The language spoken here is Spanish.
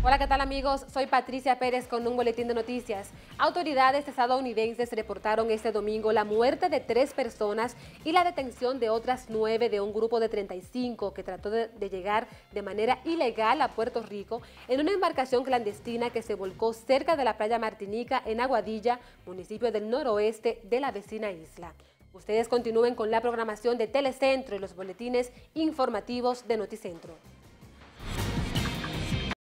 Hola, ¿qué tal amigos? Soy Patricia Pérez con un boletín de noticias. Autoridades estadounidenses reportaron este domingo la muerte de tres personas y la detención de otras nueve de un grupo de 35 que trató de, llegar de manera ilegal a Puerto Rico en una embarcación clandestina que se volcó cerca de la playa Martinica en Aguadilla, municipio del noroeste de la vecina isla. Ustedes continúen con la programación de Telecentro y los boletines informativos de Noticentro.